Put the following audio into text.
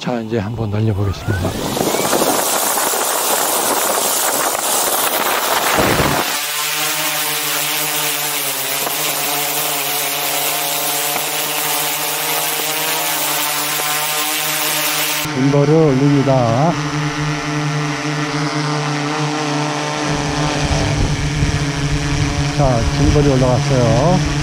자, 이제 한번 날려보겠습니다. 인버를 올립니다. 자, 짐벌이 올라왔어요.